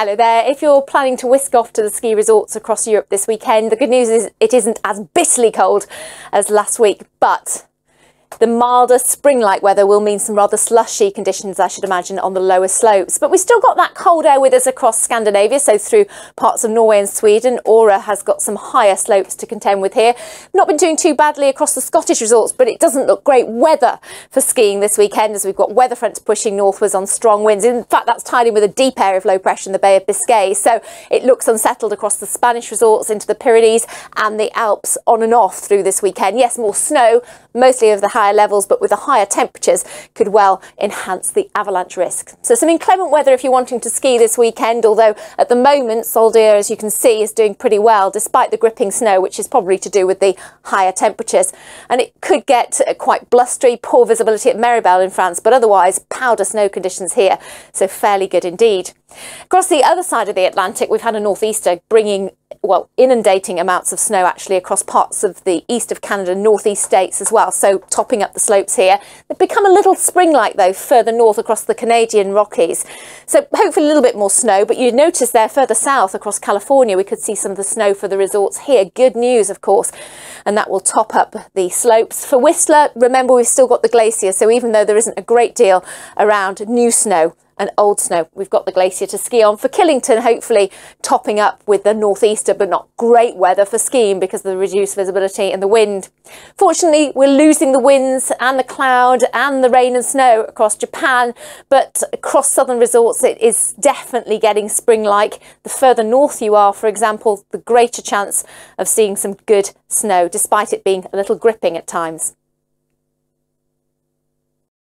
Hello there. If you're planning to whisk off to the ski resorts across Europe this weekend, the good news is it isn't as bitterly cold as last week, but the milder spring-like weather will mean some rather slushy conditions, I should imagine, on the lower slopes. But we've still got that cold air with us across Scandinavia, so through parts of Norway and Sweden. Åre has got some higher slopes to contend with here. Not been doing too badly across the Scottish resorts, but it doesn't look great weather for skiing this weekend as we've got weather fronts pushing northwards on strong winds. In fact, that's tied in with a deep area of low pressure in the Bay of Biscay. So it looks unsettled across the Spanish resorts into the Pyrenees and the Alps on and off through this weekend. Yes, more snow, mostly over the higher levels, but with the higher temperatures could well enhance the avalanche risk. So some inclement weather if you're wanting to ski this weekend, although at the moment Soldeu, as you can see, is doing pretty well despite the gripping snow, which is probably to do with the higher temperatures. And it could get quite blustery, poor visibility at Meribel in France, but otherwise powder snow conditions here, so fairly good indeed. Across the other side of the Atlantic, we've had a northeaster bringing well, inundating amounts of snow actually across parts of the east of Canada, northeast states as well. So topping up the slopes here. They've become a little spring-like though further north across the Canadian Rockies. So hopefully a little bit more snow, but you notice there further south across California, we could see some of the snow for the resorts here. Good news, of course, and that will top up the slopes. For Whistler, remember we've still got the glacier, so even though there isn't a great deal around new snow, and old snow. We've got the glacier to ski on. For Killington, hopefully topping up with the northeaster, but not great weather for skiing because of the reduced visibility and the wind. Fortunately, we're losing the winds and the cloud and the rain and snow across Japan, but across southern resorts, it is definitely getting spring-like. The further north you are, for example, the greater chance of seeing some good snow, despite it being a little gripping at times.